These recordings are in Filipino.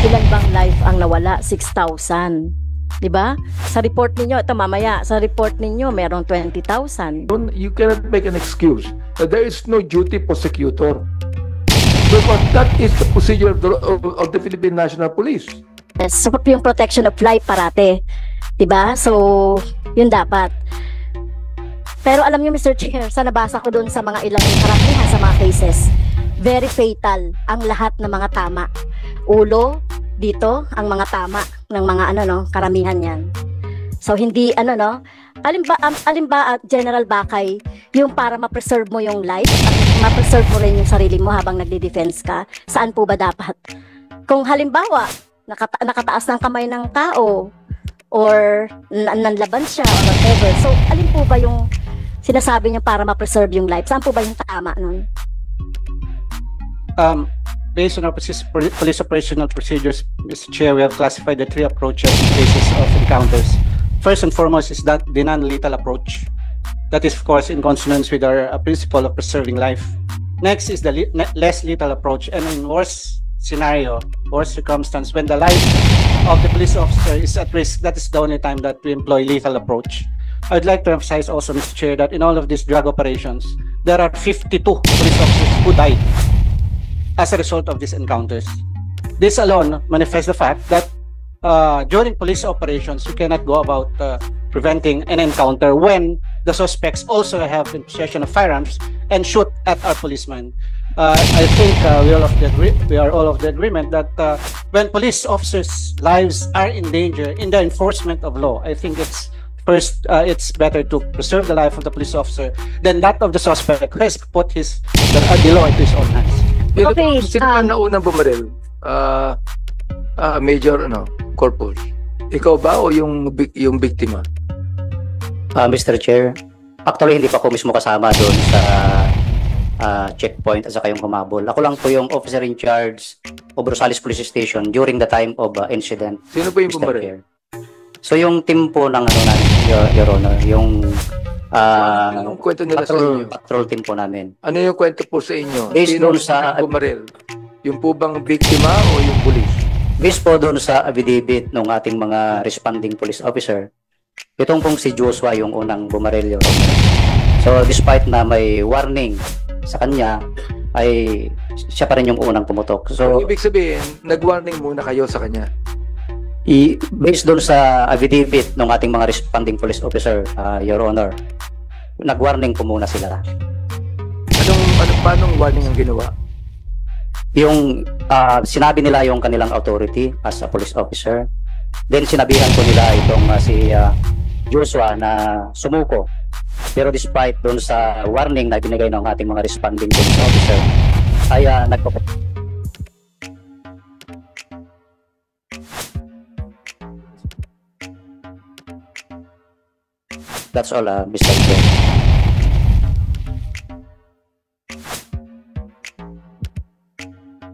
ilan bang life ang nawala? 6,000. 'Di ba? Sa report ninyo, ito mamaya, sa report ninyo merong 20,000. Don't- You cannot make an excuse. There is no duty prosecutor. Because that is the procedure of the, of, of the Philippine National Police. Yes, so yung protection of life parate. 'Di ba? So, yun dapat. Pero alam niyo Mr. Chair, sa nabasa ko doon sa mga ilang karamihan sa mga cases, very fatal ang lahat ng mga tama. Ulo, dito, ang mga tama ng mga ano no, karamihan yan. So hindi ano no, alin ba um, alin ba at General Bakay yung para ma-preserve mo yung life ma-preserve mo rin yung sarili mo habang nagde-defense ka, saan po ba dapat? Kung halimbawa, nakata- nakataas ng kamay ng tao or nanlaban siya or whatever. So, alin po ba yung sinasabi niya para ma-preserve yung life? Saan po ba yung tama nun? Um, based on our police, operational procedures, Mr. Chair, we have classified the three approaches in cases of encounters. First and foremost is that the non-lethal approach. That is, of course, in consonance with our uh, principle of preserving life. Next is the le- less lethal approach, and in worst scenario, worst circumstance, when the life of the police officer is at risk, that is the only time that we employ lethal approach. I'd like to emphasize also, Mr. Chair, that in all of these drug operations, there are 52 police officers who died as a result of these encounters. This alone manifests the fact that uh, during police operations, you cannot go about uh, preventing an encounter when the suspects also have in possession of firearms and shoot at our policemen. Uh, I think uh, we all of the we are all of the agreement that uh, when police officers' lives are in danger in the enforcement of law, I think it's first uh, it's better to preserve the life of the police officer than that of the suspect who has put his the, uh, the law into his own hands. Sino, Okay, sino um, naunang bumaril? Ah, ah, Major, ano, Corpus. Ikaw ba o yung, yung biktima? Ah, Mr. Chair, actually hindi pa ako mismo kasama doon sa ah, checkpoint at saka yung humabol. Ako lang po yung officer in charge of Rosales Police Station during the time of ah, incident, Sino ba yung Mr. bumaril? Chair. So yung team po ng ano namin, Your, Your Honor, yung ah, Ano yung kwento nila sa patrol, inyo? patrol team po namin. Ano yung kwento po sa inyo? Based Sino doon sa- bumaril? Yung po bang biktima o yung pulis? Based po doon sa affidavit ng ating mga responding police officer, itong pong si Joshua yung unang bumaril Honor. So despite na may warning sa kanya, ay siya pa rin yung unang pumutok. So, So ibig sabihin, nag-warning muna kayo sa kanya. i- based doon sa affidavit ng ating mga responding police officer, uh, Your Honor, nag-warning po muna sila. Anong, ano, paano warning ang ginawa? Yung ah, sinabi nila yung kanilang authority as a police officer. Then sinabihan po nila itong ah, si ah, Joshua na sumuko. Pero despite doon sa warning na binigay ng ating mga responding police officer, ay uh, nagpo That's all, ah, Mr. Chair.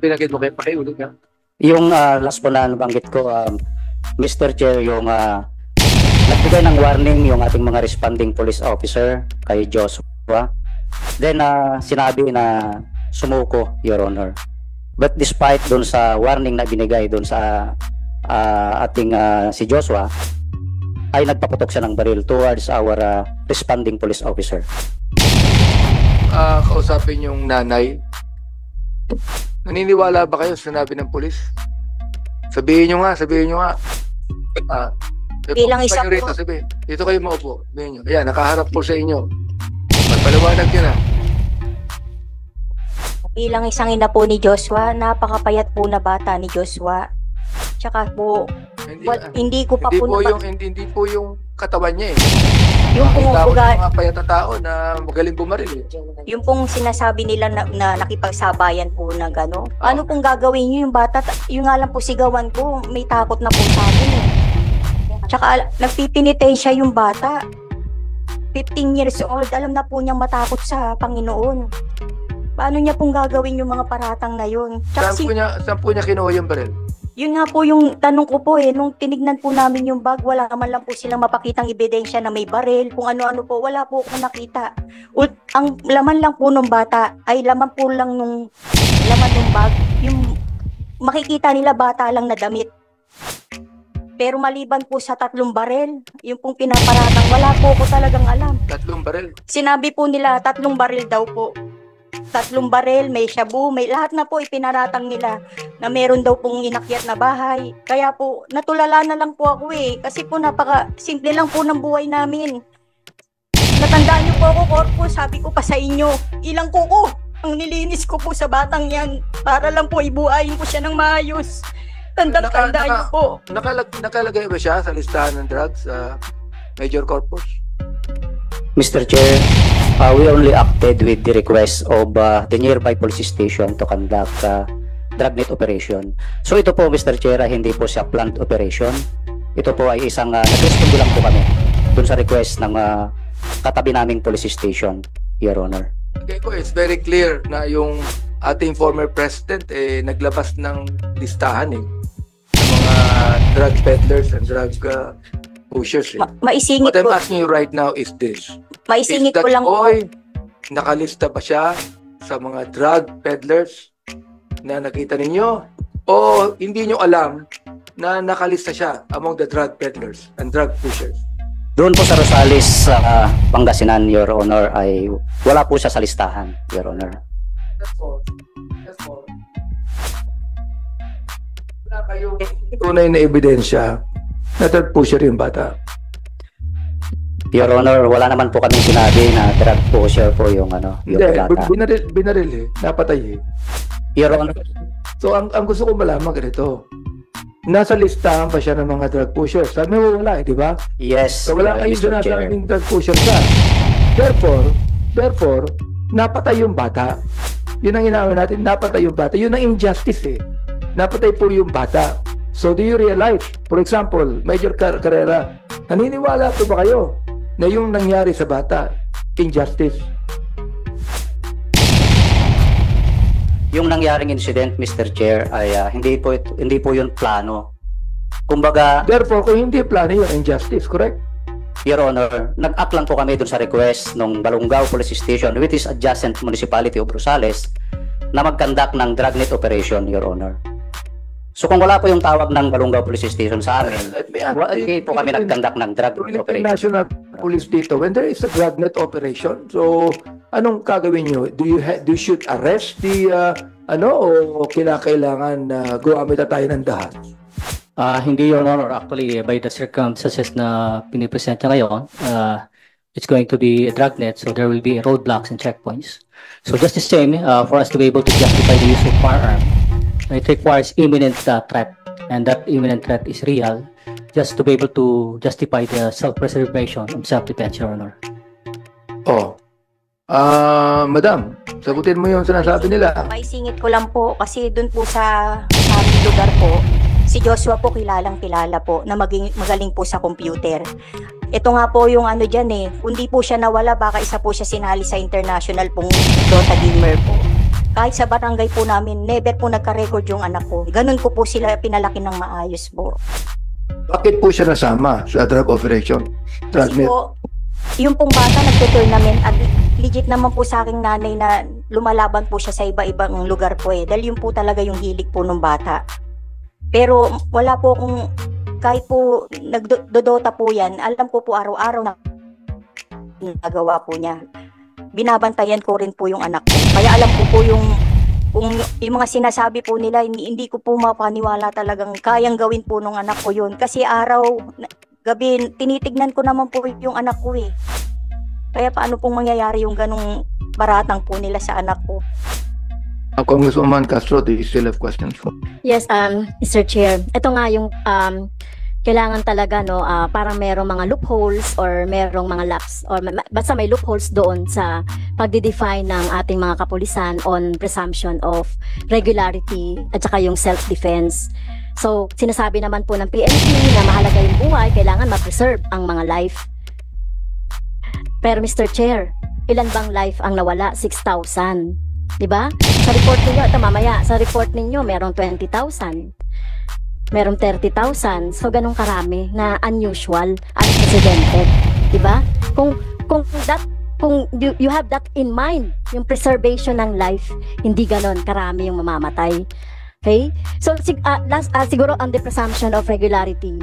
Pinakit mo kayo, pakiulit ka. Yung ah, last po na nabanggit ko, um, Mr. Chair, yung ah, nagbigay ng warning yung ating mga responding police officer kay Joshua. Then ah, sinabi na sumuko, Your Honor. But despite doon sa warning na binigay doon sa ah, ating ah, si Joshua, ay nagpaputok siya ng baril towards our ah, responding police officer. Ah, kausapin yung nanay. Naniniwala ba kayo sa sinabi ng pulis? Sabihin nyo nga, sabihin nyo nga. Ah, eh, Bilang isa po- sabihin. Dito kayo maupo. Sabihin nyo. Ayan, nakaharap po sa inyo. Magpaliwanag nyo na. Bilang isang ina po ni Joshua, napakapayat po na bata ni Joshua. Tsaka po, Hindi, ah, hindi ko pa hindi po, po yung hindi, hindi po yung katawan niya eh. yung pong mga payata tao na magaling bumaril eh. yung pong sinasabi nila na, na nakipagsabayan po na gano. Ah. Ano pong gagawin niyo yung bata? Ta- Yung nga lang po sigawan ko, may takot na po sa akin eh. Tsaka nagpipinitensya yung bata. 15 years old, alam na po niyang matakot sa Panginoon. Paano niya pong gagawin yung mga paratang na yun? Tsaka Saan si, po niya, saan po niya kinuha yung baril? Yun nga po yung tanong ko po eh, nung tinignan po namin yung bag, wala man lang po silang mapakitang ebidensya na may baril, kung ano-ano po, wala po akong nakita. Ul- ang laman lang po nung bata ay laman po lang nung laman ng bag, yung makikita nila bata lang na damit. Pero maliban po sa tatlong barel, yung pong pinaparatang, wala po ko talagang alam. Tatlong baril. Sinabi po nila, tatlong baril daw po. Tatlong baril, may shabu, may lahat na po ipinaratang nila na meron daw pong inakyat na bahay. Kaya po, natulala na lang po ako eh. Kasi po napaka simple lang po ng buhay namin. Natandaan niyo po ako, Corpo, sabi ko pa sa inyo, ilang kuko ang nilinis ko po sa batang yan para lang po ibuhayin ko siya ng maayos. Tandang-tandaan Naka- niyo naka- po. Nakalag, nakalagay ba siya sa listahan ng drugs sa Major Corpus? Mr. Chair, uh, we only acted with the request of uh, the nearby police station to conduct uh, dragnet operation. So ito po, Mr. Chair, ah, hindi po siya planned operation. Ito po ay isang uh, nag-responde lang po kami dun sa request ng uh, katabi naming police station, Your Honor. Okay ko, it's very clear na yung ating former president eh naglabas ng listahan eh ng mga drug peddlers and drug uh, pushers eh. Ma- maisingit What I'm po, asking you right now is this. Maisingit is ko lang po. boy, nakalista ba siya sa mga drug peddlers na nakita ninyo? O hindi nyo alam na nakalista siya among the drug peddlers and drug pushers? Doon po sa Rosales, sa Pangasinan, Your Honor, ay wala po siya sa listahan, Your Honor. That's all. That's all. Wala kayong tunay na ebidensya na third pusher yung bata. Your Honor, wala naman po kami sinabi na drug pusher po yung ano, yung Hindi, bata. binaril, binaril eh. Napatay eh. Your Honor, So, ang, ang gusto ko malaman ganito. Nasa listahan pa siya ng mga drug pushers. Sabi mo wala eh, di ba? yes, So, wala uh, kayong Mr. Chair. drug pusher ka. Therefore, therefore, napatay yung bata. Yun ang inaawin natin, napatay yung bata. Yun ang injustice eh. Napatay po yung bata. So, do you realize, for example, Major Car- Carrera, naniniwala po ba kayo na yung nangyari sa bata, injustice? Yung nangyaring incident, Mr. Chair, ay ah, hindi po it- hindi po 'yun plano. Kumbaga, Therefore, kung hindi plano yun, injustice, correct? Your Honor, nag-act lang po kami doon sa request ng Balungao Police Station which is adjacent municipality of Rosales na mag-conduct ng dragnet operation, Your Honor. So kung wala po yung tawag ng Balungao Police Station sa amin, hindi po kami nag-conduct ng Philippine operation. National Police dito, when there is a dragnet operation, so anong gagawin nyo? Do you ha- do you should arrest the uh, ano o kinakailangan na gumamit na tayo ng dahas? Ah, hindi your honor. Actually, by the circumstances na pinipresent niya ngayon, ah, it's going to be a dragnet, so there will be roadblocks and checkpoints. So just the same, uh, for us to be able to justify the use of firearm, it requires imminent uh, threat, and that imminent threat is real, just to be able to justify the self-preservation and self-defense, your honor. Oh. Ah, madam, sagutin mo yung sinasabi nila. Maisingit ko lang po kasi doon po sa aming lugar po, si Joshua po kilalang kilala po na maging, magaling po sa computer. Ito nga po yung ano dyan eh, kung di po siya nawala, baka isa po siya sinali sa international pong Dota Gamer po. Kahit sa barangay po namin, never po nagka-record yung anak ko. Ganun ko po sila pinalaki ng maayos po. Bakit po siya nasama sa drug operation? Kasi Dragnet. po, yung pong bata nagto-tournament at legit naman po sa aking nanay na lumalaban po siya sa iba-ibang lugar po eh. Dahil yun po talaga yung hilig po ng bata. Pero wala po kung kahit po nagdodota po yan, alam ko po araw-araw na nagawa po niya. Binabantayan ko rin po yung anak ko. Kaya alam ko po yung kung yung mga sinasabi po nila, hindi, hindi ko po mapaniwala talagang kayang gawin po nung anak ko yun. Kasi araw, gabi, tinitignan ko naman po yung anak ko eh. Kaya paano pong mangyayari yung ganong baratang po nila sa anak ko? Uh, Congresswoman Castro, do you still have questions for? Yes, um, Mr. Chair. Ito nga yung um, kailangan talaga no ah, parang merong mga loopholes or merong mga laps or basta may loopholes doon sa pagde-define ng ating mga kapulisan on presumption of regularity at saka yung self-defense. So, sinasabi naman po ng PNP na mahalaga yung buhay, kailangan ma-preserve ang mga life. Pero Mr. Chair, ilan bang life ang nawala? 6,000. 'Di ba? Sa report ninyo, ito mamaya, sa report ninyo merong 20,000 merong 30,000. So, ganun karami na unusual, unprecedented. di ba? Kung, kung that, kung you, you have that in mind, yung preservation ng life, hindi ganon karami yung mamamatay. Okay? So, sig- ah, last, ah, siguro on the presumption of regularity,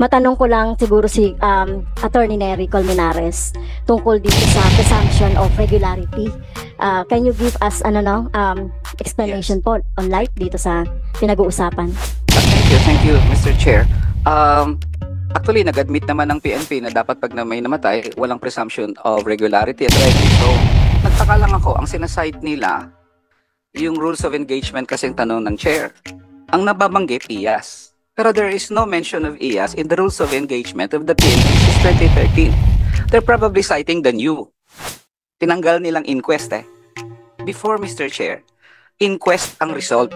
matanong ko lang siguro si um, Attorney Nery Colmenares tungkol dito sa presumption of regularity. Ah, can you give us ano no, um, explanation po on light dito sa pinag-uusapan? Thank you, Mr. Chair. Um, actually, nag-admit naman ng PNP na dapat pag may namatay, walang presumption of regularity at righty. So, nagtaka lang ako, ang sinasite nila, yung rules of engagement kasing tanong ng chair. Ang nababanggit, IAS. Pero there is no mention of IAS in the rules of engagement of the PNP since 2013. They're probably citing the new. Tinanggal nilang inquest eh. Before, Mr. Chair, inquest ang result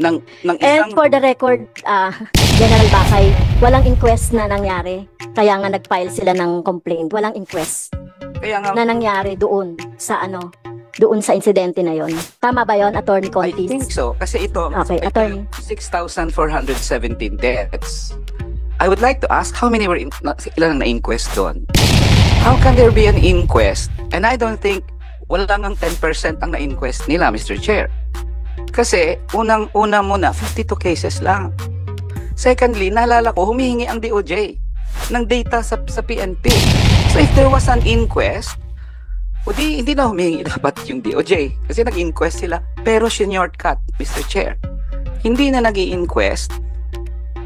ng, ng And isang... for the record, ah, General Bakay, walang inquest na nangyari. Kaya nga nag-file sila ng complaint. Walang inquest Kaya nga, na nangyari doon sa ano, doon sa insidente na yon. Tama ba yon, Attorney I think Contis? so. Kasi ito, Okay, attorney. yung 6,417 deaths. I would like to ask how many were in, na, ilan ang na-inquest doon? How can there be an inquest? And I don't think wala lang ang 10% ang na-inquest nila, Mr. Chair. Kasi unang-una muna, 52 cases lang. Secondly, naalala ko, humihingi ang DOJ ng data sa, sa PNP. So if there was an inquest, o di, hindi na humihingi dapat yung DOJ. Kasi nag-inquest sila. Pero shortcut, Mr. Chair. Hindi na nag inquest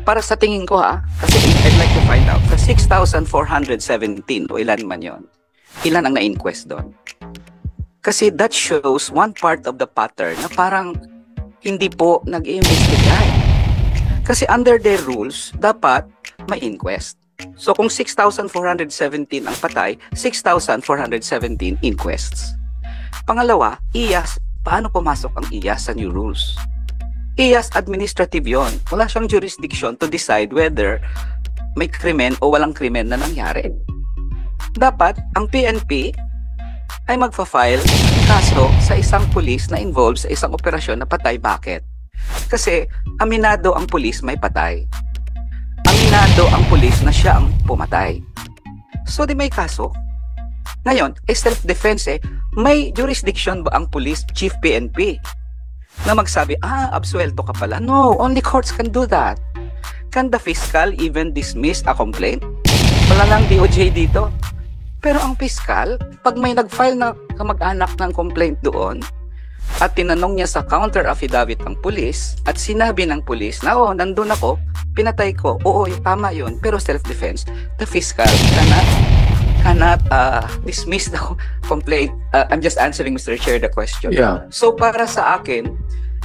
para sa tingin ko ha, kasi I'd like to find out, sa 6,417 o ilan man yon, ilan ang na-inquest doon? Kasi that shows one part of the pattern na parang hindi po nag-investigate. Kasi under their rules, dapat may inquest. So kung 6,417 ang patay, 6,417 inquests. Pangalawa, IAS, paano pumasok ang IAS sa new rules? IAS administrative yon. Wala siyang jurisdiction to decide whether may krimen o walang krimen na nangyari. Dapat, ang PNP ay magfa-file kaso sa isang pulis na involved sa isang operasyon na patay. Bakit? Kasi aminado ang pulis may patay. Aminado ang pulis na siya ang pumatay. So di may kaso. Ngayon, eh self-defense eh, may jurisdiction ba ang pulis, chief PNP, na magsabi, ah, absuelto ka pala. No, only courts can do that. Can the fiscal even dismiss a complaint? Wala lang DOJ dito. Pero ang fiscal, pag may nag-file na kamag-anak ng complaint doon, at tinanong niya sa counter affidavit ang pulis, at sinabi ng pulis na, oh, nandun ako, pinatay ko, oo, tama yun, pero self-defense, the fiscal cannot cannot uh, dismiss the complaint. Uh, I'm just answering, Mr. Chair, the question. Yeah. So para sa akin,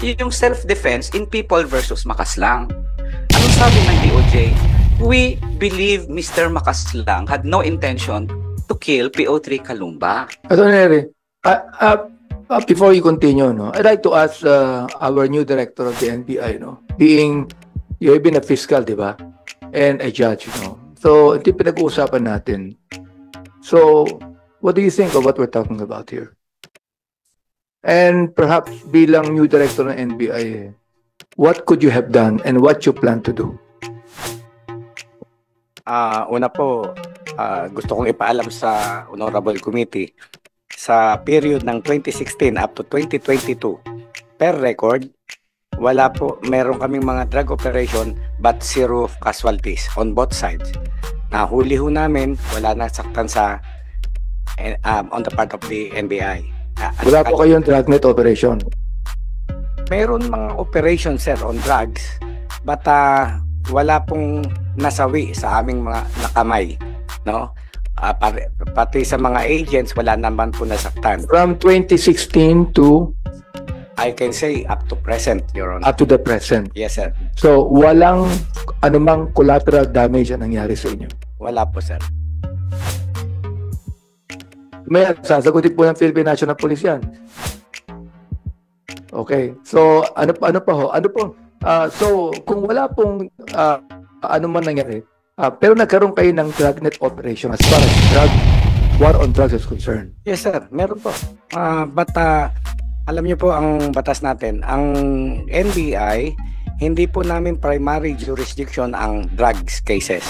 yun yung self-defense in people versus Makaslang. Anong sabi ng DOJ? We believe Mr. Makaslang had no intention to kill PO3 Kalumba. Attorney, uh, uh, uh, before you continue, no, I'd like to ask uh, our new director of the NBI, no, being, you have been a fiscal, di ba? And a judge, no? So, ito pinag-uusapan natin. So, what do you think of what we're talking about here? And perhaps bilang new director ng NBI, what could you have done and what you plan to do? Ah, una po, ah, gusto kong ipaalam sa Honorable Committee sa period ng 2016 up to 2022 per record wala po meron kaming mga drug operation but zero casualties on both sides. Nahuli ho namin, wala na saktan sa eh, um, on the part of the NBI. Ah, Wala po kayong dragnet operation. meron mga operation sir on drugs but ah, wala pong nasawi sa aming mga nakamay no Ah, pare- pati sa mga agents wala naman po nasaktan From 2016 to I can say up to present your honor up to the present. yes sir So, walang anumang collateral damage ang nangyari sa inyo. wala po sir May sasagutin po ng Philippine National Police yan. Okay. So, ano pa ano pa ho? Ano po? ah, so, kung wala pong ah, ano man nangyari, ah, pero nagkaroon kayo ng dragnet operation as far as drug war on drugs is concerned. yes sir. Meron po. Ah, but ah, alam niyo po ang batas natin. Ang NBI hindi po namin primary jurisdiction ang drugs cases.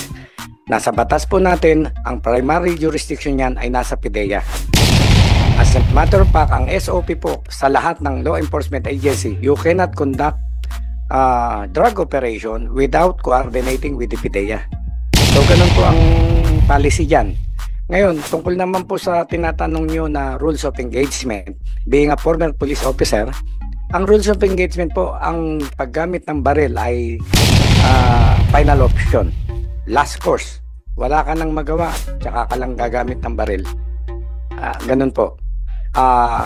Nasa batas po natin ang primary jurisdiction niyan ay nasa PIDEA. As a matter of fact, ang SOP po sa lahat ng law enforcement agency, you cannot conduct ah, drug operation without coordinating with the PIDEA. So ganun po ang policy dyan. Ngayon, tungkol naman po sa tinatanong nyo na rules of engagement, being a former police officer, ang rules of engagement po, ang paggamit ng baril ay ah, final option. Last course. Wala ka nang magawa, tsaka ka lang gagamit ng baril. Ah, ganun po. Ah,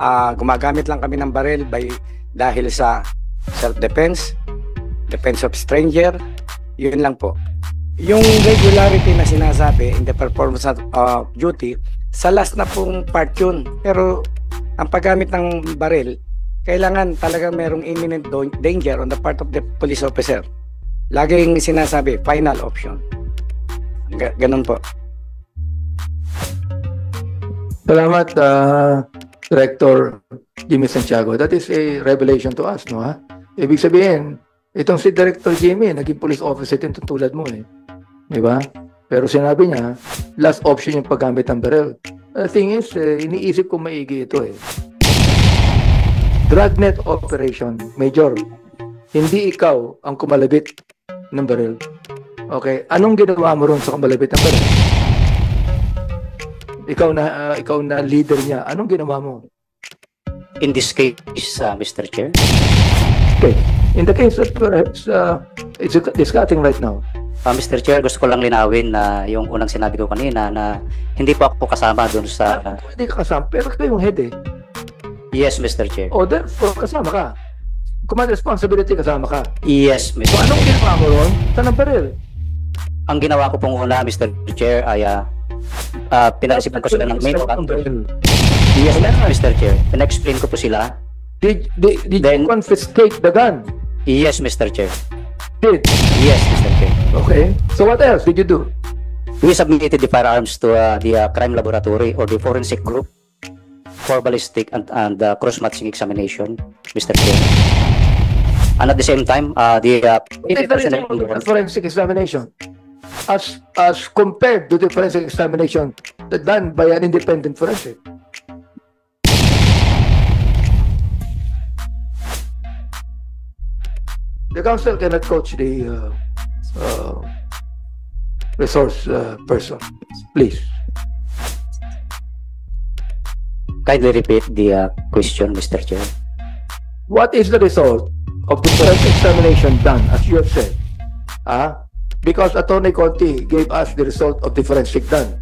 ah, gumagamit lang kami ng baril by, dahil sa self-defense, defense of stranger, yun lang po. Yung regularity na sinasabi in the performance of uh, duty, sa last na pong part yun. Pero ang paggamit ng baril, kailangan talagang merong imminent danger on the part of the police officer. Laging sinasabi, final option. Ga- ganun po. Salamat, uh, Director Jimmy Santiago. That is a revelation to us, no ha? Ibig sabihin, itong si Director Jimmy, naging police officer din tulad mo eh. Di ba? Pero sinabi niya, last option yung paggamit ng barrel. The thing is, eh, iniisip ko maigi ito eh. Dragnet operation, Major. Hindi ikaw ang kumalabit ng barrel. Okay, anong ginawa mo ron sa kumalabit ng barrel? Ikaw na ah, ikaw na leader niya. Anong ginawa mo? In this case, uh, Mr. Chair, Okay. In the case that perhaps uh, it's discussing right now. Uh, Mr. Chair, gusto ko lang linawin na yung unang sinabi ko kanina na hindi po ako kasama doon sa... Hindi ka kasama, pero ikaw yung head eh. yes, Mr. Chair. O therefore, kasama ka. Command responsibility, kasama ka. Yes, Mr. So anong ginawa mo ron? Saan ang baril? Ang ginawa ko pong una, Mr. Chair, ay uh, uh, pinaresipan ko sila ng main baril. Yes, Mr. Chair. Pina-explain ko po sila. Did, did, did Then- you confiscate the gun? Yes, Mr. Chair. Did. Yes, Mr. Chair. Okay. So what else did you do? We submitted the firearms to uh, the uh, crime laboratory or the forensic group for ballistic and, and uh, cross-matching examination, Mr. Chair. And at the same time, uh, the uh, the forensic examination? As as compared to the forensic examination that done by an independent forensic. The council cannot coach the uh, uh, resource uh, person. Please. kindly repeat the uh, question, Mr. Chair. What is the result of the forensic examination done, as you have said? Ah, because Attorney Conti gave us the result of the forensic done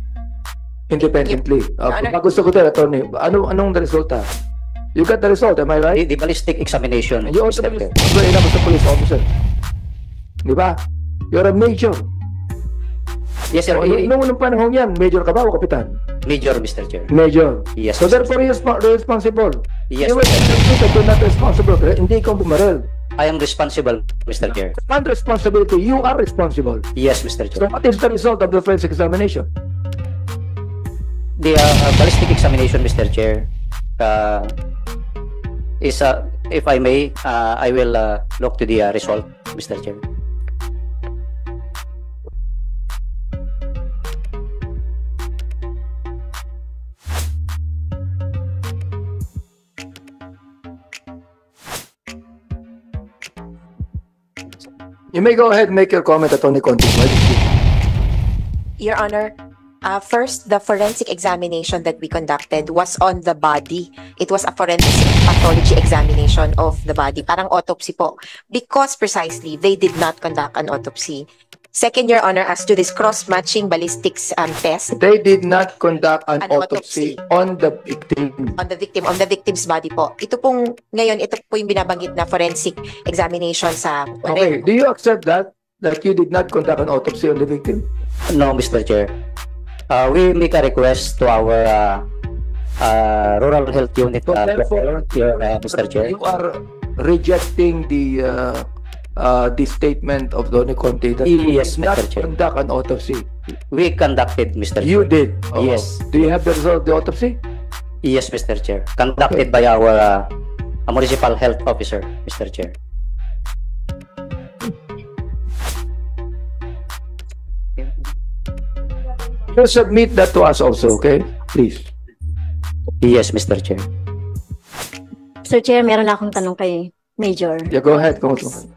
independently. Uh, Honor. pag gusto ko din, Attorney, ano, anong the resulta? You got the result, am I right? The, the ballistic examination, And you also believe enough as a police officer. Di ba? You're a major. Yes, sir. So, nung unang panahon yan, major ka ba o kapitan? Major, Mr. Chair. Major. Yes, So Mr. therefore, resp- responsible. Yes, you were Mr. you're not responsible. Hindi ikaw bumarel. I am responsible, Mr. Chair. And responsibility, you are responsible. Yes, Mr. So Chair. what is the result of the forensic examination? The uh, ballistic examination, Mr. Chair, uh, is, uh, if I may, uh, I will uh, look to the uh, result, Mr. Chair. You may go ahead and make your comment, Attorney Conti. Your Honor, uh, first, the forensic examination that we conducted was on the body. It was a forensic pathology examination of the body, parang autopsy po. Because precisely, they did not conduct an autopsy. Second, Your Honor, as to this cross-matching ballistics um, test They did not conduct an, An autopsy, on the victim. on the victim, on the victim's body po. Ito pong, ngayon, ito po yung binabanggit na forensic examination sa Okay, do you accept that? That you did not conduct an autopsy on the victim? No, Mr. Chair. Uh, we make a request to our uh, uh, rural health unit, So uh, therefore, here, uh, Mr. Chair. You are rejecting the uh, uh, the statement of Donny Conte that Yes, you Mr. Chair. conduct an autopsy. We conducted, Mr. You Chair. did. Oh. Yes. Do you have the result of the autopsy? Yes, Mr. Chair. Conducted by our uh, municipal health officer, Mr. Chair. You submit that to us also, okay? Please. Yes, Mr. Chair. Sir Chair, meron na akong tanong kay Major. Yeah, go ahead, Congresswoman.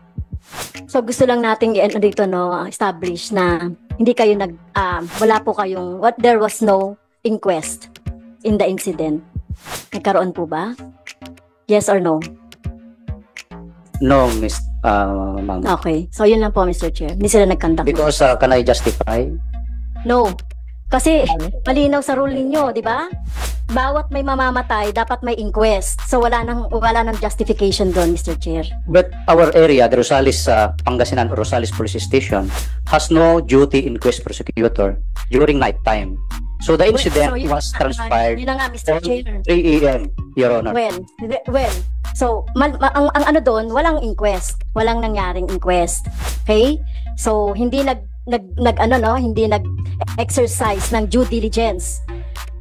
So gusto lang nating i- ano dito no, establish na hindi kayo nag um, wala po kayong what there was no inquest in the incident. Nagkaroon po ba? Yes or no? No, Miss uh, Ma'am. Okay. So yun lang po Mr. Chair. Hindi sila nag-conduct. Because uh, can I justify? No. Kasi malinaw sa rule ninyo, di ba? Bawat may mamamatay, dapat may inquest. So wala nang wala nang justification doon, Mr. Chair. But our area, the Rosales uh, Pangasinan Rosales Police Station, has no duty inquest prosecutor during night time. So the incident So, yun was transpired Yun nga, Mr. Chair. 3 a.m., Your Honor. Well, well, so mal, ma- ang, ang ano doon, walang inquest, walang nangyaring inquest. Okay? So hindi nag nag, nag ano no, hindi nag exercise ng due diligence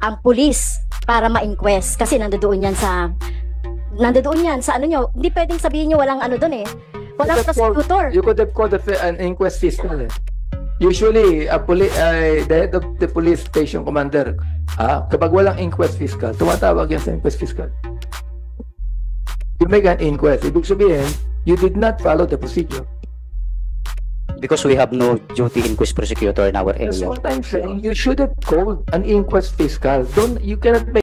ang pulis para ma-inquest kasi nandoon yan sa nandoon yan sa ano nyo, hindi pwedeng sabihin nyo walang ano doon eh. Walang prosecutor. You could have called an inquest fiscal. Eh. Usually, a poli- uh, the head of the police station commander, ah, kapag walang inquest fiscal, tumatawag yan sa inquest fiscal. You make an inquest. Ibig sabihin, you did not follow the procedure. Because we have no duty inquest prosecutor in our area. I'm saying. You should have called an inquest fiscal. Don't, you cannot make